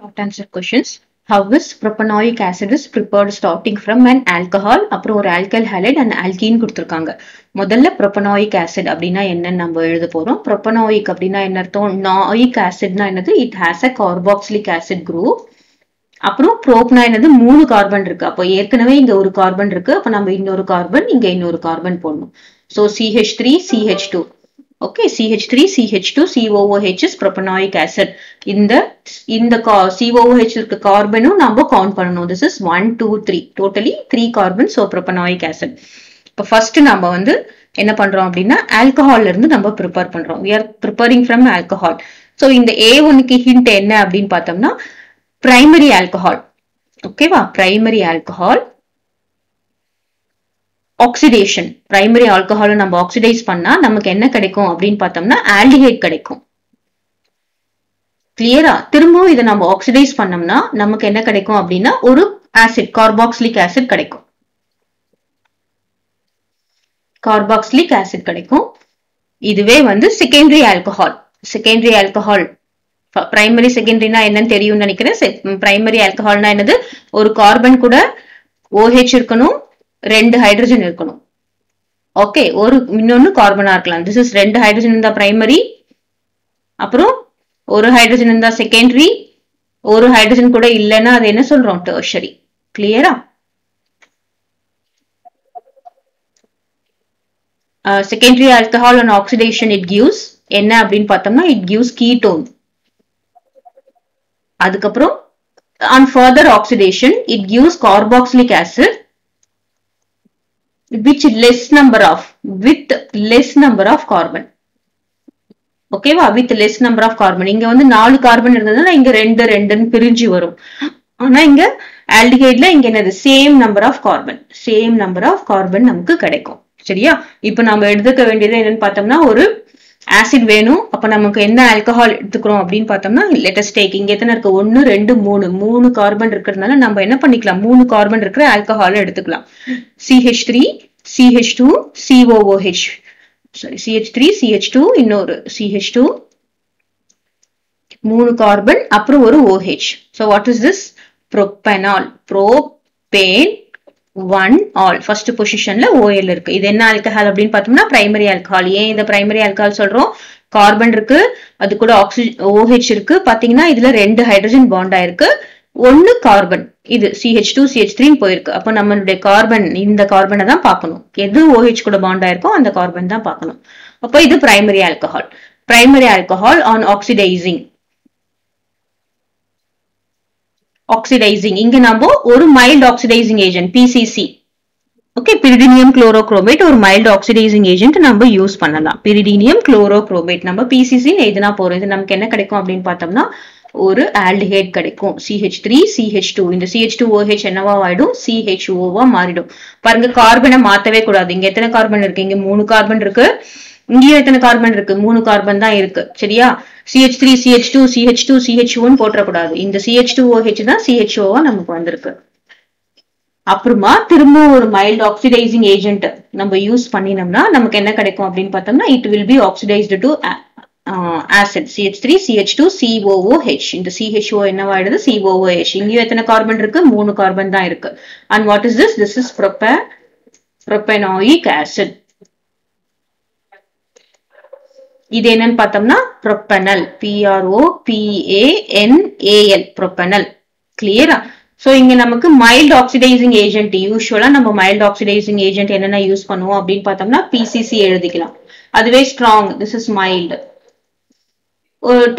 Short answer questions how is propanoic acid is prepared starting from and alcohol அப்புறம் ஒரு algal halide and alkene கொடுத்துருக்காங்க. முதல்ல propanoic acid அப்படின்னா என்னன்னு நம்ம எழுத போறோம். Propanoic அப்படின்னா என்ன அர்த்தம்? நாயிக் ஆசிட்னா என்னது? It has a carboxylic acid group அப்புறம் ப்ரோப்னா என்னது? மூணு கார்பன் இருக்கு. அப்போ ஏற்கனவே இங்க ஒரு கார்பன் இருக்கு. அப்ப நம்ம இன்னொரு கார்பன் இங்க இன்னொரு கார்பன் போடணும். So CH three CH two okay CH three CH two COOH is propanoic acid இந்த இந்த சிஓஓஹெச் இருக்க கார்பனும் நம்ம கவுண்ட் பண்ணணும். This is one two three totally three carbon so propanoic acid இப்போ ஃபர்ஸ்ட் நம்ம வந்து என்ன பண்றோம் அப்படின்னா ஆல்கஹால்ல இருந்து நம்ம ப்ரிப்பேர் பண்றோம். We are preparing from alcohol so இந்த ஏ ஒன்னுக்கு ஹிண்ட் என்ன அப்படின்னு பார்த்தோம்னா பிரைமரி ஆல்கஹால் ஓகேவா பிரைமரி ஆல்கஹால் ஆக்சிடேஷன் பிரைமரி ஆல்கஹாலை நம்ம ஆக்சிடைஸ் பண்ணா நமக்கு என்ன கிடைக்கும் அப்படின்னு பார்த்தோம்னா ஆல்டிஹைட் கிடைக்கும். கிளியரா திரும்பவும் இதை நம்ம ஆக்சிடைஸ் பண்ணோம்னா நமக்கு என்ன கிடைக்கும் அப்படின்னா ஒரு ஆசிட் கார்பாக்சிலிக் ஆசிட் கிடைக்கும். கார்பாக்சிலிக் ஆசிட் கிடைக்கும். இதுவே வந்து secondary alcohol secondary alcohol primary செகண்டரினா என்னன்னு தெரியும்னு நினைக்கிறேன். பிரைமரி ஆல்கஹால்னா என்னது? ஒரு கார்பன் கூட ஓஹெச் இருக்கணும். ரெண்டு ஹைட்ரஜன் இருக்கணும். ஓகே ஒரு இன்னொன்னு கார்பனா இருக்கலாம். திஸ் இஸ் ரெண்டு ஹைட்ரஜன் இருந்தா பிரைமரி அப்புறம் ஒரு ஹைட்ரஜன் இருந்தா செகண்டரி ஒரு ஹைட்ரஜன் கூட இல்லைன்னா அது என்ன சொல்றோம்? டர்ஷரி கிளியரா secondary alcohol and oxidation it gives என்ன அப்படின்னு பார்த்தோம்னா இட் கிவ்ஸ் கீட்டோன் அதுக்கப்புறம் on further oxidation it gives carboxylic acid which less number of with less number of carbon. ஓகேவா with less number of carbon இங்க வந்து நாலு carbon இருந்ததுன்னா இங்க ரெண்டு ரெண்டுன்னு பிரிஞ்சு வரும். ஆனா இங்க ஆல்டிஹைட்ல இங்க என்னது? Same number of carbon same number of carbon நமக்கு கிடைக்கும். சரியா? இப்ப நம்ம எடுத்துக்க வேண்டியது என்னன்னு பார்த்தோம்னா ஒரு ஆசிட் வேணும். அப்ப நமக்கு என்ன ஆல்கஹால் எடுத்துக்கிறோம் அப்படின்னு பார்த்தோம்னா லெட்டஸ்ட் டேக் இங்க எத்தனை இருக்கு? ஒன்னு ரெண்டு மூணு. மூணு கார்பன் இருக்கிறதுனால நம்ம என்ன பண்ணிக்கலாம்? மூணு கார்பன் இருக்கிற ஆல்கஹால் எடுத்துக்கலாம். CH three CH two COOH sorry CH three CH two இன்னொரு சிஹெச் டூ மூணு கார்பன் அப்புறம் ஒரு OH so what is this propanol propane one ol first பொசிஷன்ல ஓஎல் இருக்கு. இது என்ன ஆல்கஹால் அப்படின்னு பார்த்தோம்னா பிரைமரி ஆல்கஹால் ஏன் இந்த பிரைமரி ஆல்கஹால் சொல்றோம்? கார்பன் இருக்கு அது கூட ஆக்சிஜன் ஓஹெச் இருக்கு. பாத்தீங்கன்னா இதுல ரெண்டு ஹைட்ரஜன் பாண்ட் ஆயிருக்கு. ஒன்னு கார்பன் இது சிஹெச் டூ சிஹெச் த்ரீன்னு போயிருக்கு. அப்போ நம்மளுடைய கார்பன் இந்த கார்பனை தான் பார்க்கணும். எது ஓஹெச் கூட பாண்ட் ஆயிருக்கோ அந்த கார்பன் தான் பார்க்கணும். அப்போ இது primary alcohol primary alcohol on oxidising oxidising இங்க நம்ம ஒரு mild oxidising agent PCC okay pyridinium chlorochromate ஒரு மைல்டு ஆக்சிடைசிங் ஏஜென்ட் நம்ம யூஸ் பண்ணலாம். பிரிடினியம் குளோரோக்ரோமேட் நம்ம பிசிசி எதுனா போறோம். இது நமக்கு என்ன கிடைக்கும் அப்படின்னு பார்த்தோம்னா ஒரு ஆல்டிஹைட் கிடைக்கும் சிஹெச் த்ரீ சிஹெச் டூ இந்த சிஹெச் டூ ஓஹெச் என்னவா ஆயிடும் சிஹெச் ஓவா மாறிடும் பாருங்க கார்பனை மாத்தவே கூடாது இங்க எத்தனை கார்பன் இருக்கு இங்க மூணு கார்பன் இருக்கு இங்கேயும் எத்தனை கார்பன் இருக்கு மூணு கார்பன் தான் இருக்கு சரியா CH three CH two CH two CH one போட்டக்கூடாது இந்த சிஹெச் டூ ஓஹெச் தான் சிஹெச் ஓவா நமக்கு வந்திருக்கு அப்புறமா திரும்ப ஒரு மைல்டு ஆக்சிடைசிங் ஏஜென்ட் நம்ம யூஸ் பண்ணினோம்னா நமக்கு என்ன கிடைக்கும் அப்படின்னு பார்த்தோம்னா it will be oxidised to acid CH three CH two COOH இந்த சிஹெச்ஓ என்னவாயிடுது சிஓஓஹெச் இங்கேயும் எத்தனை கார்பன் இருக்கு? மூணு கார்பன் தான் இருக்கு. And what is this this is prop propanoic acid இது என்னன்னு பார்த்தோம்னா ப்ரொப்பனல் பிஆர்ஓ பிஏஎன்ஏஎல் ப்ரொப்பனல் கிளியரா ஸோ இங்க நமக்கு மைல்டு ஆக்சிடைசிங் ஏஜென்ட் யூஸ்வலா நம்ம மைல்டு ஆக்சிடைசிங் ஏஜென்ட் என்னென்ன யூஸ் பண்ணுவோம் அப்படின்னு பார்த்தோம்னா பிசிசி எழுதிக்கலாம். அதுவே strong this is mild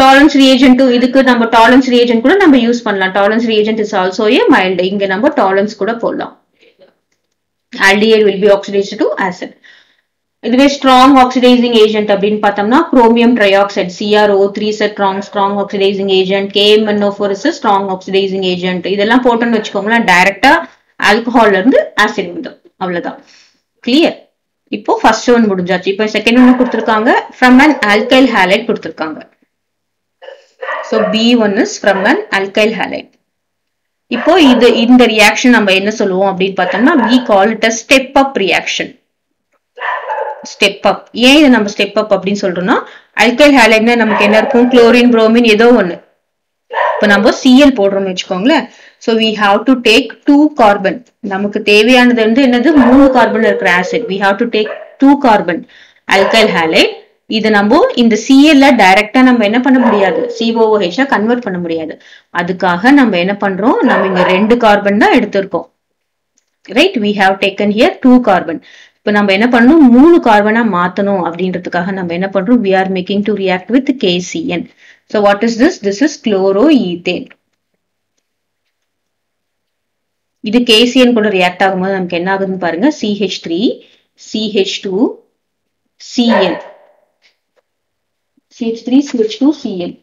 Tollens reagent இதுக்கு நம்ம டாலன்ஸ் ரியேஜென்ட் கூட நம்ம யூஸ் பண்ணலாம். Tollens reagent is also a mild இங்க நம்ம டாலன்ஸ் கூட போடலாம். Aldehyde will be oxidised to acid இதுவே ஸ்ட்ராங் ஆக்சிடைசிங் ஏஜென்ட் அப்படின்னு பார்த்தோம்னா chromium trioxide CRO three set strong strong oxidising agent KMNO is strong oxidising agent இதெல்லாம் போட்டோன்னு வச்சுக்கோங்களேன் டைரக்டா ஆல்கஹால்ல இருந்து ஆசிட் வந்து அவ்வளவுதான். கிளியர் இப்போ ஃபர்ஸ்ட் ஒன் முடிஞ்சாச்சு. இப்போ செகண்ட் ஒன் கொடுத்துருக்காங்க. ஃப்ரம் அன் ஆல்கைல் ஹேலைட் கொடுத்துருக்காங்க. So B one is from an alkyl halide இப்போ இது இந்த ரியாக்ஷன் நம்ம என்ன சொல்லுவோம் அப்படின்னு பார்த்தோம்னா we call it a step up reaction step up ஏன் இதை நம்ம ஸ்டெப் அப் அப்படின்னு சொல்றோம்னா அல்கைல் ஹேலைட்னா நமக்கு என்ன இருக்கும்? குளோரின் புரோமின் ஏதோ ஒன்று இப்போ நம்ம சிஎல் போடுறோம்னு வச்சுக்கோங்களேன். So we have to take two carbon நமக்கு தேவையானது வந்து என்னது? மூணு கார்பன் இருக்கிற acid we have to take two carbon alkyl halide இது நம்ம இந்த சிஎல்ல டைரக்டா நம்ம என்ன பண்ண முடியாது? சிஓஓஹெச்சா கன்வெர்ட் பண்ண முடியாது. அதுக்காக நம்ம என்ன பண்றோம்? நம்ம இங்க ரெண்டு கார்பன் தான் எடுத்திருக்கோம். Right we have taken here two carbon இப்போ நம்ம என்ன பண்ணணும்? மூணு கார்பனா மாத்தணும் அப்படின்றதுக்காக நம்ம என்ன பண்றோம்? We are making to react with KCN so what is this this is chloroethane இது கேசிஎன் கூட ரியாக்ட் ஆகும்போது நமக்கு என்ன ஆகுதுன்னு பாருங்க? CH three CH two CN CH three CH two CN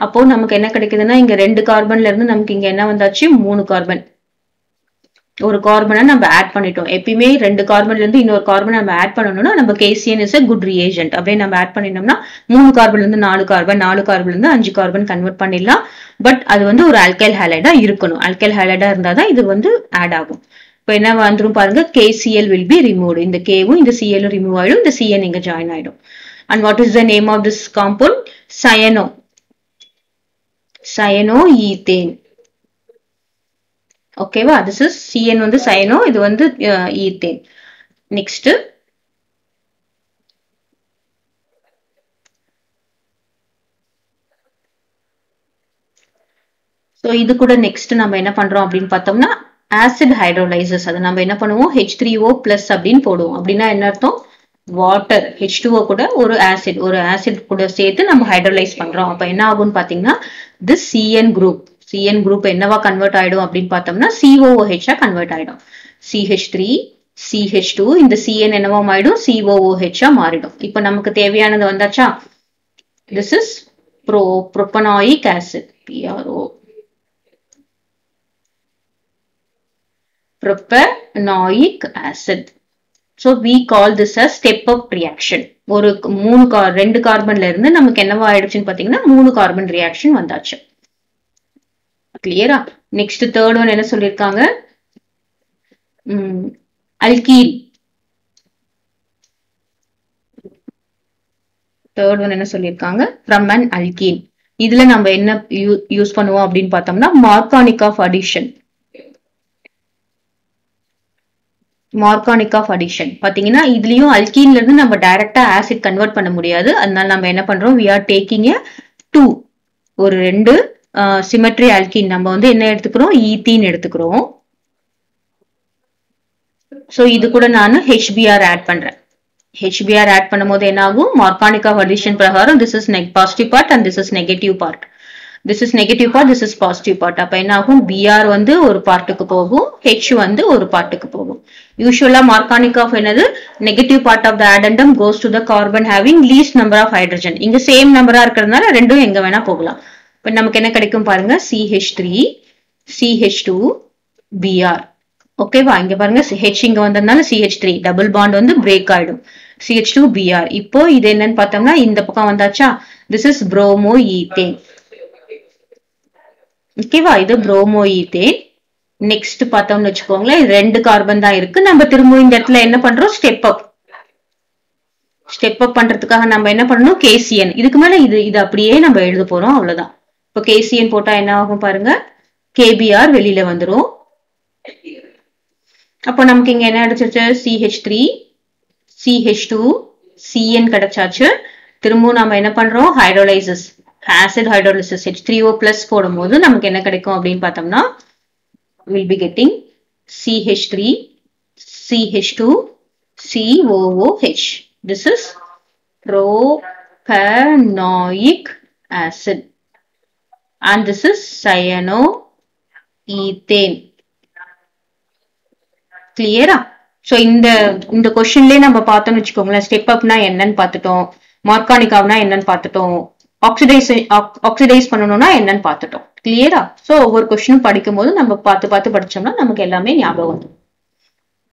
அப்போ நமக்கு என்ன கிடைக்குதுன்னா இங்க ரெண்டு கார்பன்ல இருந்து நமக்கு இங்க என்ன வந்தாச்சு? மூணு கார்பன் ஒரு கார்பனை நம்ம ஆட் பண்ணிட்டோம். எப்பயுமே ரெண்டு கார்பன்ல இருந்து இன்னொரு கார்பன் நம்ம ஆட் பண்ணணும்னா நம்ம KCN is a good reagent அப்படியே நம்ம ஆட் பண்ணிட்டோம்னா மூணு கார்பன்ல இருந்து நாலு கார்பன் நாலு கார்பன்ல இருந்து அஞ்சு கார்பன் கன்வெர்ட் பண்ணிடலாம். பட் அது வந்து ஒரு அல்கைல் ஹேலைடா இருக்கணும். அல்கைல் ஹேலைடா இருந்தாதான் இது வந்து ஆட் ஆகும். இப்போ என்ன வந்துரும் பாருங்க கேசிஎல் வில் பி ரிமூவ்டு இந்த கேவும் இந்த சிஎலும் ரிமூவ் ஆயிடும். இந்த சிஎன் இங்க ஜாயின் ஆயிடும். And what is the name of this compound cyano cyanoethane ஓகேவா திஸ் இஸ் சிஎன் வந்து சயனோ இது வந்து ஈத்தேன் நெக்ஸ்ட் ஸோ இது கூட நெக்ஸ்ட் நம்ம என்ன பண்றோம் அப்படின்னு பார்த்தோம்னா ஆசிட் ஹைட்ரோலைசஸ் அதை நம்ம என்ன பண்ணுவோம்? ஹெச் த்ரீ ஓ பிளஸ் அப்படின்னு போடுவோம். அப்படின்னா என்ன அர்த்தம்? வாட்டர் ஹெச் டூஓ கூட ஒரு ஆசிட் ஒரு ஆசிட் கூட சேர்த்து நம்ம ஹைட்ரலைஸ் பண்றோம். அப்ப என்ன ஆகும்னு பாத்தீங்கன்னா this CN group CN group என்னவா கன்வெர்ட் ஆயிடும் அப்படின்னு பார்த்தோம்னா சிஓஓஹெச்சா கன்வெர்ட் ஆயிடும். சிஹெச் த்ரீ சிஹெச் டூ இந்த சிஎன் என்னவா ஆயிடும் சிஓஓஹெச்சா மாறிடும். இப்போ நமக்கு தேவையானது வந்தாச்சா? This is pro propanoic acid PRO propanoic acid so we call this a step up reaction ஒரு மூணு கார் ரெண்டு கார்பன்ல இருந்து நமக்கு என்னவா ஆயிடுச்சுன்னு பாத்தீங்கன்னா மூணு கார்பன் ரியாக்ஷன் வந்தாச்சு. கிளியரா நெக்ஸ்ட் தேர்ட் ஒன் என்ன சொல்லியிருக்காங்க அல்கீன் தேர்ட் ஒன் என்ன சொல்லியிருக்காங்க ஃப்ரம் அன் அல்கீன் இதுல நம்ம என்ன யூஸ் பண்ணுவோம் அப்படின்னு பார்த்தோம்னா Markovnikov of addition Markovnikov of addition பாத்தீங்கன்னா இதுலயும் அல்கீன்ல இருந்து நம்ம டைரக்டா ஆசிட் கன்வெர்ட் பண்ண முடியாது. அதனால நம்ம என்ன பண்றோம்? We are taking a two ஒரு ரெண்டு சிமெட்ரி அல்கீன் நம்ம வந்து என்ன எடுத்துக்கிறோம்? ஈத்தீன் எடுத்துக்கிறோம். ஸோ இது கூட நான் ஹெச்பிஆர் ஆட் பண்றேன். ஹெச்பிஆர் ஆட் பண்ணும்போது என்ன ஆகும் மார்கானிக் ஆஃப் அடிஷன் பிரகாரம் this is neg positive part and this is negative part this is negative part this is positive part அப்ப என்ன ஆகும் பிஆர் வந்து ஒரு பார்ட்டுக்கு போகும். ஹெச் வந்து ஒரு பார்ட்டுக்கு போகும். யூஸ்வலா மார்கானிக் ஆஃப் என்னது? Negative part of the addendum goes to the carbon having least number of hydrogen இங்க சேம் நம்பரா இருக்கிறதுனால ரெண்டும் எங்க வேணா போகலாம். இப்போ நமக்கு என்ன கிடைக்கும் பாருங்க? CH three CH two BR ஓகேவா இங்க பாருங்க. ஹெச் இங்க வந்ததுனால சிஹெச் த்ரீ டபுள் பாண்ட் வந்து பிரேக் ஆயிடும். சிஹெச் டூ பிஆர் இப்போ இது என்னன்னு பார்த்தோம்னா இந்த பக்கம் வந்தாச்சா? திஸ் இஸ் ப்ரோமோ ஈத்தேன் ஓகேவா இது ப்ரோமோ ஈத்தேன் நெக்ஸ்ட் பார்த்தோம்னு வச்சுக்கோங்களேன் ரெண்டு கார்பன் தான் இருக்கு. நம்ம திரும்ப இந்த இடத்துல என்ன பண்றோம்? ஸ்டெப் அப் ஸ்டெப் அப் பண்றதுக்காக நம்ம என்ன பண்ணணும்? கேசிஎன் இதுக்கு மேல இது இது அப்படியே நம்ம எழுத போறோம் அவ்வளவுதான். இப்போ கேசிஎன் போட்டா என்ன ஆகும் பாருங்க? கேபிஆர் வெளியில வந்துடும் அப்போ நமக்கு இங்க என்ன கிடைச்சிருச்சு? CH three CH two CN கிடைச்சாச்சு. திரும்பவும் நம்ம என்ன பண்றோம்? Hydrolyses acid hydrolysis H three O plus போடும்போது நமக்கு என்ன கிடைக்கும் அப்படின்னு பார்த்தோம்னா will be getting CH three CH two COOH this is propanoic acid. And this is cyanoethane. கிளியரா ஸோ இந்த இந்த கொஷின்லேயே நம்ம பார்த்தோம்னு வச்சுக்கோங்களேன் ஸ்டெப் அப்னா என்னன்னு பார்த்துட்டோம் மார்கானிகாவ்னா என்னன்னு பார்த்துட்டோம். ஆக்சிடைஸ் ஆக்சிடைஸ் பண்ணணும்னா என்னன்னு பார்த்துட்டோம். கிளியரா சோ ஒவ்வொரு கொஸ்டினும் படிக்கும் போது நம்ம பார்த்து பார்த்து படிச்சோம்னா நமக்கு எல்லாமே ஞாபகம் வந்துடும்